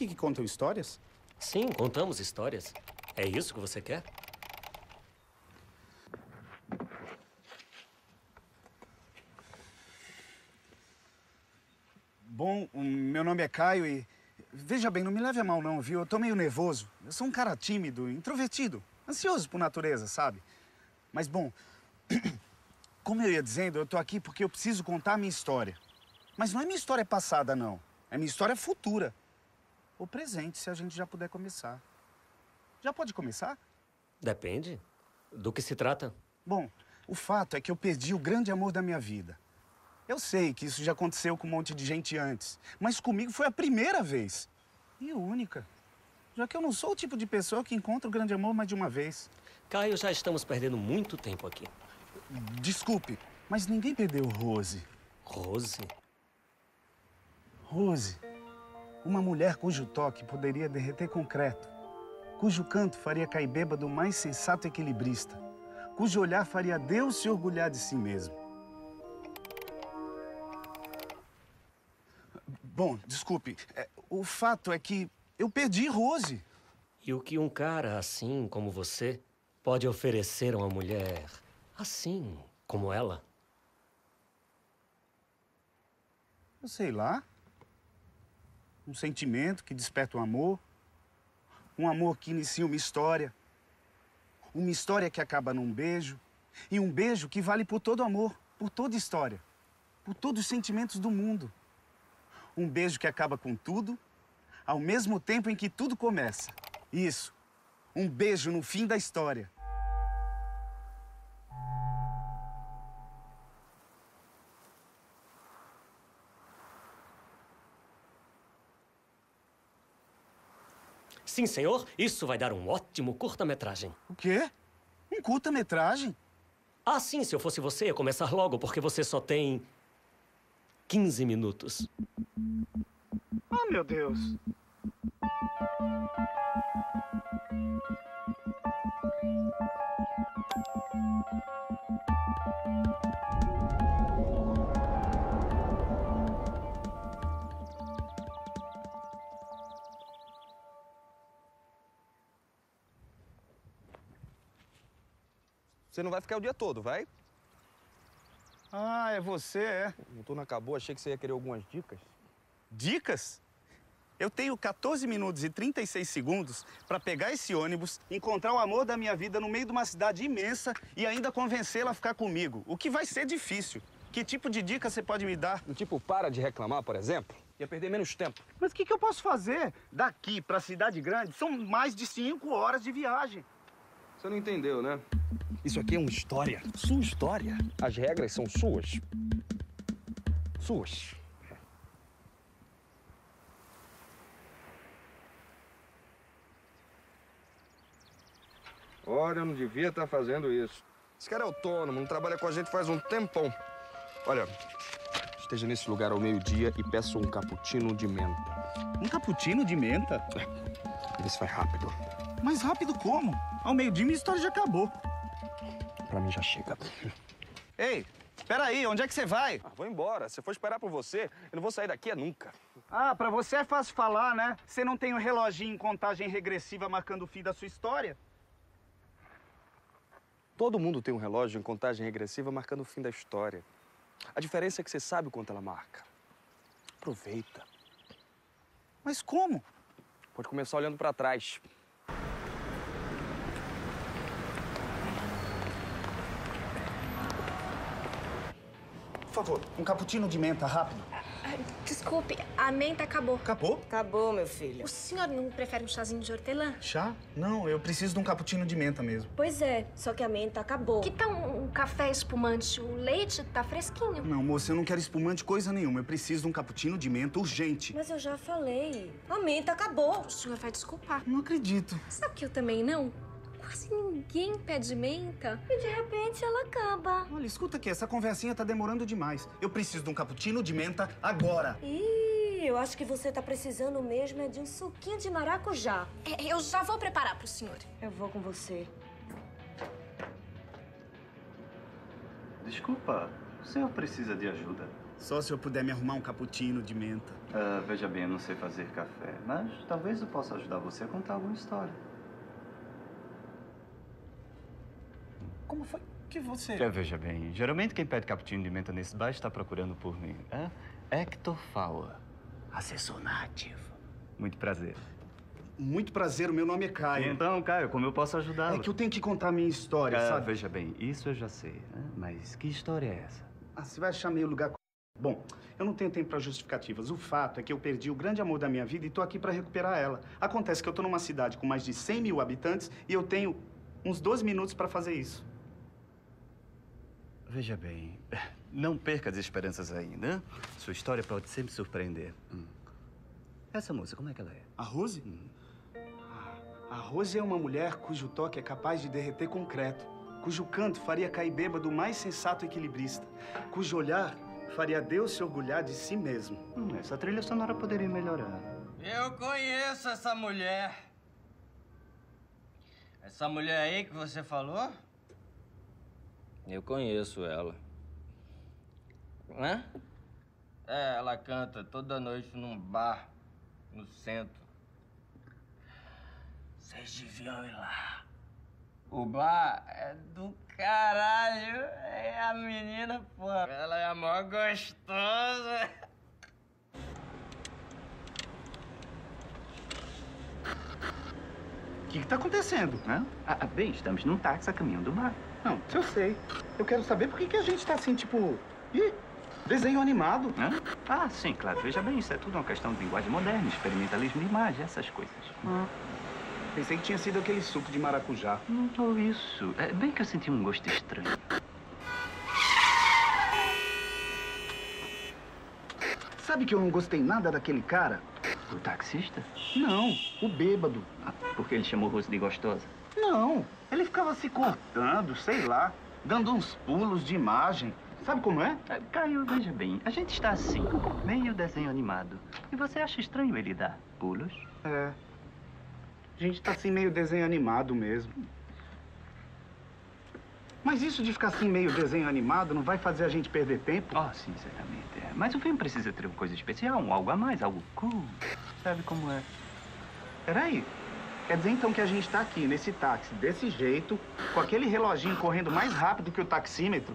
aqui que contam histórias? Sim, contamos histórias. É isso que você quer? Bom, o meu nome é Caio e. Veja bem, não me leve a mal, não, viu? Eu tô meio nervoso. Eu sou um cara tímido, introvertido, ansioso por natureza, sabe? Mas, bom, como eu ia dizendo, eu tô aqui porque eu preciso contar a minha história. Mas não é minha história passada, não. É minha história futura. Ou presente, se a gente já puder começar. Já pode começar? Depende. Do que se trata? Bom, o fato é que eu perdi o grande amor da minha vida. Eu sei que isso já aconteceu com um monte de gente antes, mas comigo foi a primeira vez. E única. Já que eu não sou o tipo de pessoa que encontra o grande amor mais de uma vez. Caio, já estamos perdendo muito tempo aqui. Desculpe, mas ninguém perdeu Rose. Rose? Rose. Uma mulher cujo toque poderia derreter concreto, cujo canto faria cair bêbado o mais sensato equilibrista, cujo olhar faria Deus se orgulhar de si mesmo. Bom, desculpe. É, o fato é que eu perdi Rose. E o que um cara assim como você pode oferecer a uma mulher assim como ela? Sei lá. Um sentimento que desperta o um amor. Um amor que inicia uma história. Uma história que acaba num beijo. E um beijo que vale por todo amor, por toda história, por todos os sentimentos do mundo. Um beijo que acaba com tudo, ao mesmo tempo em que tudo começa. Isso. Um beijo no fim da história. Sim, senhor. Isso vai dar um ótimo curta-metragem. O quê? Um curta-metragem? Ah, sim. Se eu fosse você, ia começar logo, porque você só tem 15 minutos. Oh, meu Deus. Você não vai ficar o dia todo, vai? Ah, é você, é? O turno acabou, achei que você ia querer algumas dicas. Dicas? Eu tenho 14 minutos e 36 segundos para pegar esse ônibus, encontrar o amor da minha vida no meio de uma cidade imensa e ainda convencê-la a ficar comigo. O que vai ser difícil. Que tipo de dica você pode me dar? Tipo, para de reclamar, por exemplo? Ia perder menos tempo. Mas o que, que eu posso fazer? Daqui para a cidade grande são mais de 5 horas de viagem. Você não entendeu, né? Isso aqui é uma história. Sua história. As regras são suas. Suas. Olha, eu não devia estar fazendo isso. Esse cara é autônomo, não trabalha com a gente faz um tempão. Olha, esteja nesse lugar ao meio-dia e peça um cappuccino de menta. Um cappuccino de menta? Vê se vai rápido. Mais rápido como? Ao meio-dia minha história já acabou. Pra mim já chega. Ei, espera aí, onde é que você vai? Ah, vou embora. Se for esperar por você, eu não vou sair daqui nunca. Ah, pra você é fácil falar, né? Você não tem um reloginho em contagem regressiva marcando o fim da sua história? Todo mundo tem um relógio em contagem regressiva marcando o fim da história. A diferença é que você sabe o quanto ela marca. Aproveita. Mas como? Pode começar olhando para trás. Favor, um cappuccino de menta, rápido. Desculpe, a menta acabou. Acabou? Acabou, meu filho. O senhor não prefere um chazinho de hortelã? Chá? Não, eu preciso de um cappuccino de menta mesmo. Pois é, só que a menta acabou. Que tal um, café espumante? O leite tá fresquinho. Não, moça, eu não quero espumante coisa nenhuma. Eu preciso de um cappuccino de menta urgente. Mas eu já falei. A menta acabou. O senhor vai desculpar. Não acredito. Sabe que eu também não? Quase ninguém pede menta. E de repente ela acaba. Olha, escuta aqui, essa conversinha tá demorando demais. Eu preciso de um cappuccino de menta agora. Ih, eu acho que você tá precisando mesmo é de um suquinho de maracujá. É, eu já vou preparar pro senhor. Eu vou com você. Desculpa, o senhor precisa de ajuda? Só se eu puder me arrumar um cappuccino de menta. Ah, veja bem, eu não sei fazer café, mas talvez eu possa ajudar você a contar alguma história. Como foi que você... É, veja bem, geralmente quem pede cappuccino de menta nesse bar está procurando por mim. É Hector Fauer, assessor nativo. Muito prazer. Muito prazer, o meu nome é Caio. Então, Caio, como eu posso ajudá-lo? É que eu tenho que contar a minha história, Ah, sabe? veja bem, isso eu já sei, né? mas que história é essa? Ah, você vai achar meio lugar... Bom, eu não tenho tempo para justificativas. O fato é que eu perdi o grande amor da minha vida e tô aqui para recuperar ela. Acontece que eu tô numa cidade com mais de 100 mil habitantes e eu tenho uns 12 minutos para fazer isso. Veja bem, não perca as esperanças ainda. Sua história pode sempre surpreender. Hum. Essa moça, como é que ela é? A Rose? Ah, A Rose é uma mulher cujo toque é capaz de derreter concreto, cujo canto faria cair bêbado o mais sensato equilibrista, cujo olhar faria Deus se orgulhar de si mesmo. Hum, essa trilha sonora poderia melhorar. Eu conheço essa mulher. Essa mulher aí que você falou? Eu conheço ela. Hã? É, ela canta toda noite num bar no centro. Vocês deviam ir lá. O bar é do caralho. É a menina, pô. Ela é a maior gostosa. O que, que tá acontecendo? Hã? Ah, ah, bem, estamos num táxi a caminho do bar. Não, eu sei. Eu quero saber por que, que a gente tá assim, tipo. Ih, desenho animado. Hã? Ah, sim, claro. Veja bem, isso é tudo uma questão de linguagem moderna, experimentalismo de imagem, essas coisas. Pensei que tinha sido aquele suco de maracujá. Não tô isso. É bem que eu senti um gosto estranho. Sabe que eu não gostei nada daquele cara? O taxista? Não, o bêbado. Ah, porque ele chamou Rose de gostosa? Não, ele ficava se cortando, sei lá, dando uns pulos de imagem. Sabe como é? Ah, Caio, veja bem, a gente está assim, meio desenho animado. E você acha estranho ele dar pulos? É. A gente tá assim meio desenho animado mesmo. Mas isso de ficar assim meio desenho animado não vai fazer a gente perder tempo? Oh, sinceramente, é. Mas o filme precisa ter uma coisa especial, um algo a mais, algo cool. Sabe como é? Peraí. Quer dizer então que a gente tá aqui nesse táxi desse jeito, com aquele reloginho correndo mais rápido que o taxímetro?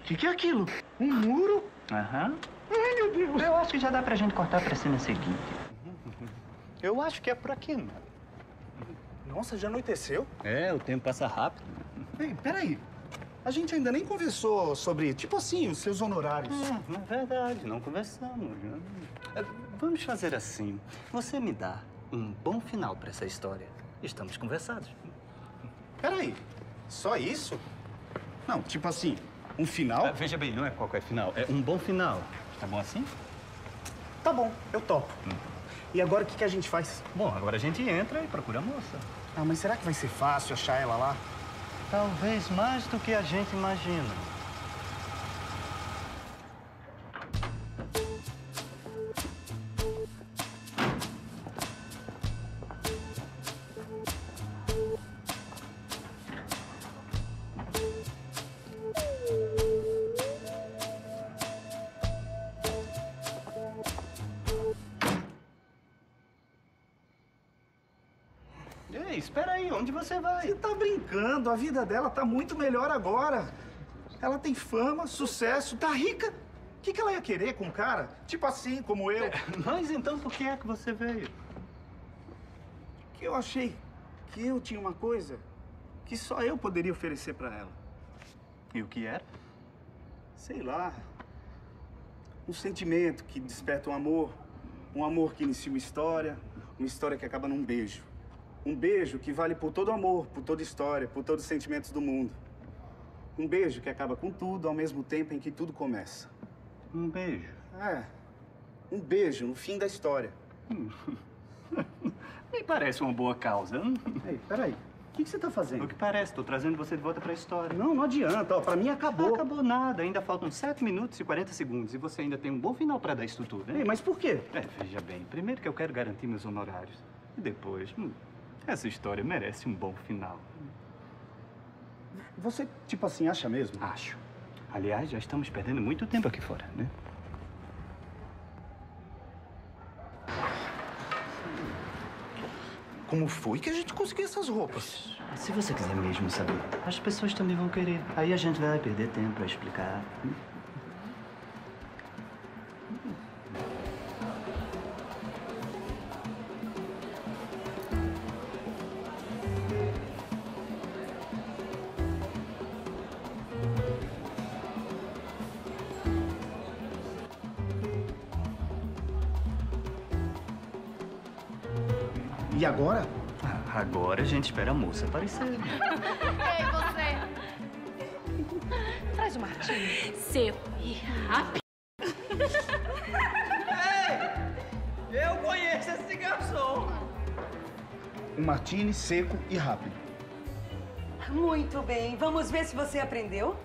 O que, que é aquilo? Um muro? Aham. Ai, meu Deus! Eu acho que já dá pra gente cortar pra cena seguinte. Eu acho que é por aqui, mano. Nossa, já anoiteceu? É, o tempo passa rápido. Ei, peraí. A gente ainda nem conversou sobre, tipo assim, os seus honorários. Hum, é verdade, não conversamos. né? É, Vamos fazer assim. Você me dá um bom final pra essa história. Estamos conversados. Peraí. Só isso? Não, tipo assim, um final? Ah, veja bem, não é qualquer final, é um bom final. Tá bom assim? Tá bom, eu topo. E agora o que, que a gente faz? Bom, agora a gente entra e procura a moça. Ah, mas será que vai ser fácil achar ela lá? Talvez mais do que a gente imagina. A vida dela tá muito melhor agora. Ela tem fama, sucesso, tá rica. O que, que ela ia querer com um cara? Tipo assim, como eu. Mas então por que é que você veio? Que eu achei que eu tinha uma coisa que só eu poderia oferecer pra ela. E o que era? Sei lá. Um sentimento que desperta um amor. Um amor que inicia uma história. Uma história que acaba num beijo. Um beijo que vale por todo amor, por toda história, por todos os sentimentos do mundo. Um beijo que acaba com tudo ao mesmo tempo em que tudo começa. Um beijo. É. Um beijo no fim da história. Me parece uma boa causa. hum? Ei, peraí. O que, que você tá O fazendo? que parece, tô trazendo você de volta pra história. Não, não adianta. Ó, pra mim Não acabou. acabou nada, ainda faltam 7 minutos e 40 segundos e você ainda tem um bom final pra dar isso tudo, Ei, né? mas por quê? É, veja bem, primeiro que eu quero garantir meus honorários. E depois, hum, essa história merece um bom final. Você, tipo assim, acha mesmo? Acho. Aliás, já estamos perdendo muito tempo aqui fora, né? Como foi que a gente conseguiu essas roupas? Se você quiser mesmo saber, as pessoas também vão querer. Aí a gente vai perder tempo pra explicar. Hein? Agora? Ah, Agora a gente espera a moça aparecer. Ei, você! Traz o Martinho. Seco e rápido. Eu conheço esse garçom. Um martini seco e rápido. Muito bem. Vamos ver se você aprendeu.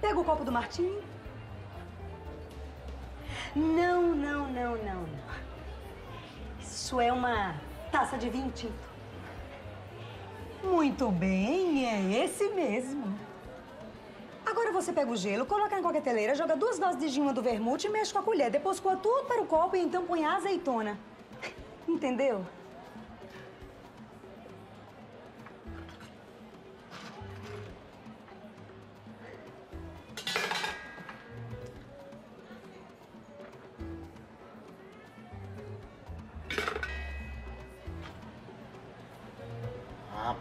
Pega o copo do Martinho. Não, não, não, não, não. Isso é uma taça de vinho tinto. Muito bem, é esse mesmo. Agora você pega o gelo, coloca em qualquer teleira, joga duas doses de gima do vermute e mexe com a colher. Depois coa tudo para o copo e então põe a azeitona. Entendeu?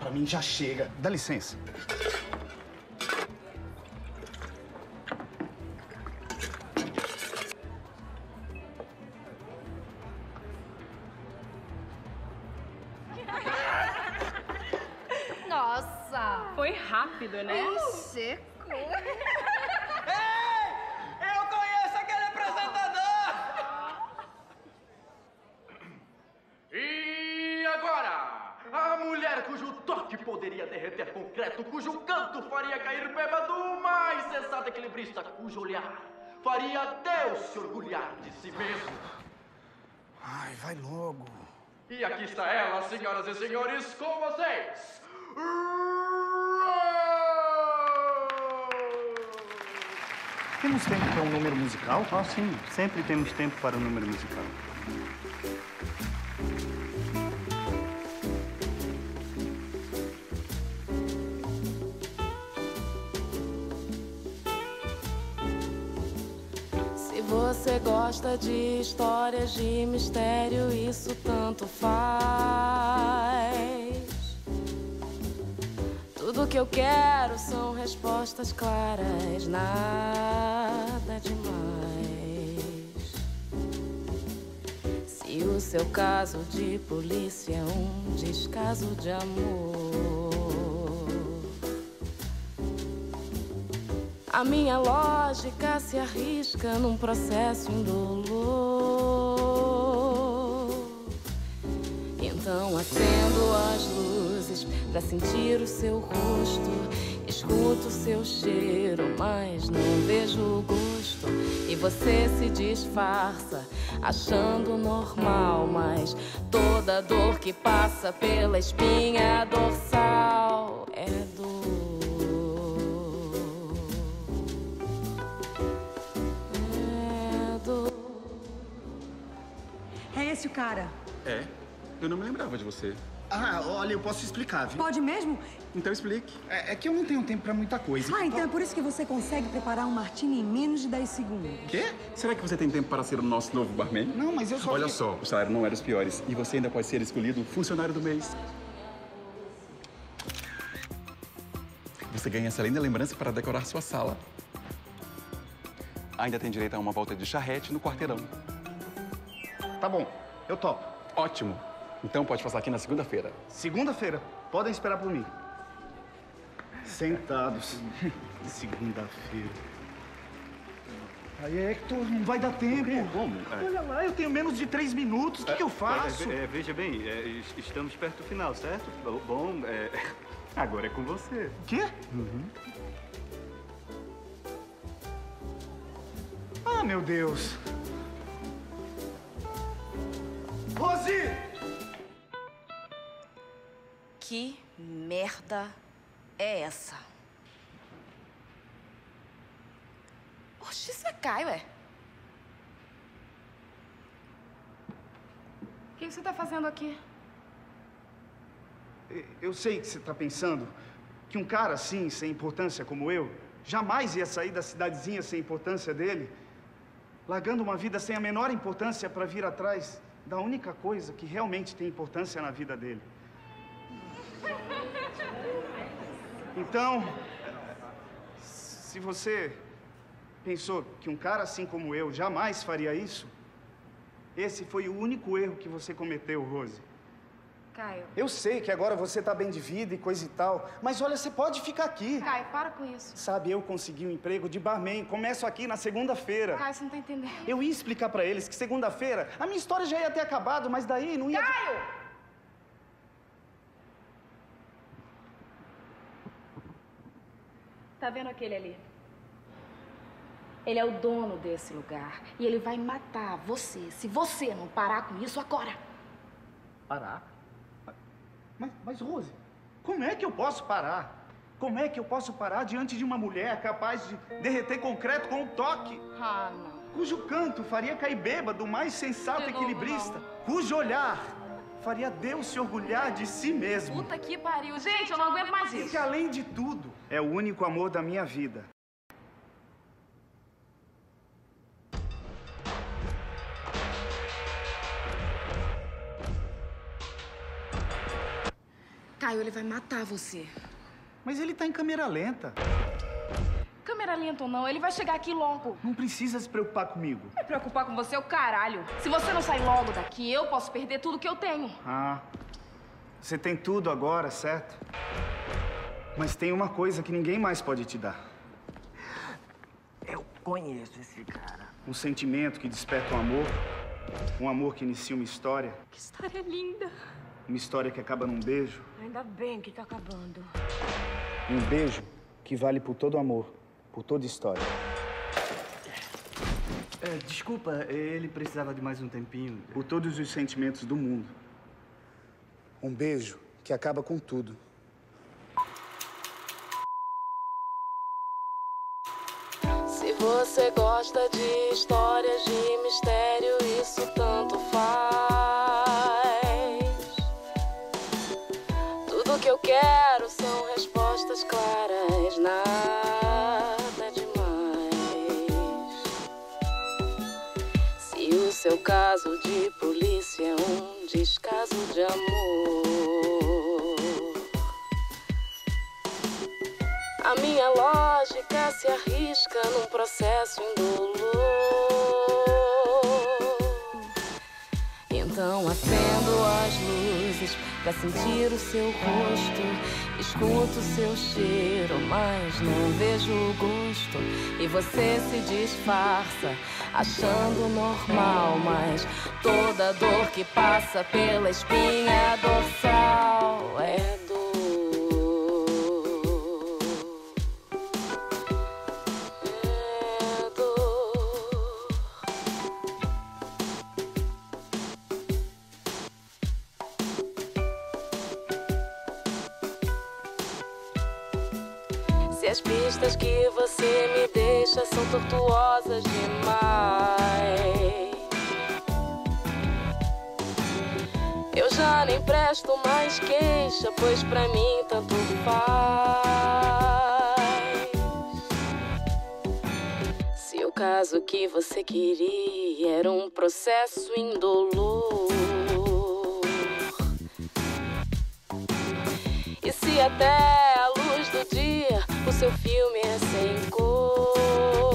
Pra mim já chega. Dá licença. A mulher cujo toque poderia derreter concreto, cujo canto faria cair bêbado, mais sensato equilibrista, cujo olhar faria Deus se orgulhar de si mesmo. Ai, vai logo. E aqui está ela, senhoras e senhores, com vocês. Temos tempo para um número musical? Ah, sim. Sempre temos tempo para o número musical. Você gosta de histórias de mistério, isso tanto faz. Tudo que eu quero são respostas claras, nada demais. Se o seu caso de polícia é um descaso de amor. A minha lógica se arrisca num processo indolor. Então acendo as luzes pra sentir o seu rosto. Escuto o seu cheiro, mas não vejo o gosto. E você se disfarça, achando normal. Mas toda dor que passa pela espinha dorsal É esse o cara. É? Eu não me lembrava de você. Ah, olha, eu posso explicar, viu? Pode mesmo? Então explique. É, é que eu não tenho tempo pra muita coisa. Ah, então é por isso que você consegue preparar um martini em menos de 10 segundos. Quê? Será que você tem tempo para ser o nosso novo barman? Não, mas eu só... Olha só, o salário não é dos piores. E você ainda pode ser escolhido funcionário do mês. Você ganha essa linda lembrança para decorar sua sala. Ainda tem direito a uma volta de charrete no quarteirão. Tá bom, eu topo. Ótimo. Então pode passar aqui na segunda-feira. Segunda-feira, podem esperar por mim. Sentados. Segunda-feira. Aí, Hector, não vai dar tempo. Como? É. Olha lá, eu tenho menos de três minutos. O que, que eu faço? É, é, veja bem, é, es- estamos perto do final, certo? Bom, Bom, é, agora é com você. O quê? Ah, meu Deus. Rose! Que merda é essa? Oxi, você cai, ué. O que você tá fazendo aqui? Eu sei que você está pensando que um cara assim, sem importância como eu, jamais ia sair da cidadezinha sem importância dele, largando uma vida sem a menor importância para vir atrás da única coisa que realmente tem importância na vida dele. Então, se você pensou que um cara assim como eu jamais faria isso, esse foi o único erro que você cometeu, Rose. Caio. Eu sei que agora você tá bem de vida e coisa e tal, mas olha, você pode ficar aqui. Caio, para com isso. Sabe, eu consegui um emprego de barman, começo aqui na segunda-feira. Caio, você não tá entendendo. Eu ia explicar pra eles que segunda-feira a minha história já ia ter acabado, mas daí não ia. Caio! Tá vendo aquele ali? Ele é o dono desse lugar e ele vai matar você se você não parar com isso agora. Parar? Mas, mas, Rose, como é que eu posso parar? Como é que eu posso parar diante de uma mulher capaz de derreter concreto com um toque? Ah, não. Cujo canto faria cair bêbado o mais sensato De equilibrista. Cujo olhar faria Deus se orgulhar de si mesmo. Puta que pariu. Gente, eu não aguento mais E isso. que além de tudo, é o único amor da minha vida. Caio, ele vai matar você. Mas ele tá em câmera lenta. Câmera lenta ou não, ele vai chegar aqui logo. Não precisa se preocupar comigo. Me preocupar com você é o caralho. Se você não sair logo daqui, eu posso perder tudo que eu tenho. Ah, você tem tudo agora, certo? Mas tem uma coisa que ninguém mais pode te dar. Eu conheço esse cara. Um sentimento que desperta um amor. Um amor que inicia uma história. Que história linda. Uma história que acaba num beijo. Ainda bem que tá acabando. Um beijo que vale por todo amor, por toda história. É, desculpa, ele precisava de mais um tempinho. Por todos os sentimentos do mundo. Um beijo que acaba com tudo. Se você gosta de histórias de mistério, isso tanto faz. Seu caso de polícia é um descaso de amor. A minha lógica se arrisca num processo indolor. Então acendo as luzes pra sentir o seu rosto. Escuto o seu cheiro, mas não vejo o gosto. E você se disfarça, achando normal. Mas toda dor que passa pela espinha dorsal é dor. É dor. Se as pistas que você me deixa são tortuosas demais. Mais queixa, pois pra mim tanto faz. Se o caso que você queria era um processo indolor. E se até a luz do dia o seu filme é sem cor?